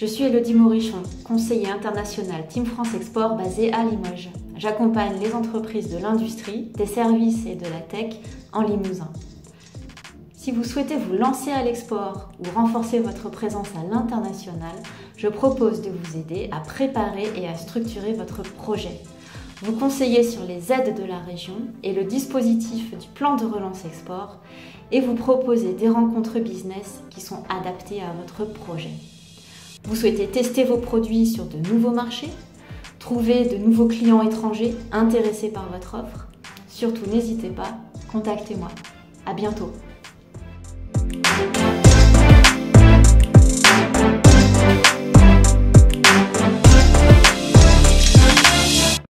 Je suis Elodie Morichon, conseiller international Team France Export basée à Limoges. J'accompagne les entreprises de l'industrie, des services et de la tech en Limousin. Si vous souhaitez vous lancer à l'export ou renforcer votre présence à l'international, je propose de vous aider à préparer et à structurer votre projet. Vous conseiller sur les aides de la région et le dispositif du plan de relance export et vous proposer des rencontres business qui sont adaptées à votre projet. Vous souhaitez tester vos produits sur de nouveaux marchés Trouver de nouveaux clients étrangers intéressés par votre offre Surtout n'hésitez pas, contactez-moi. À bientôt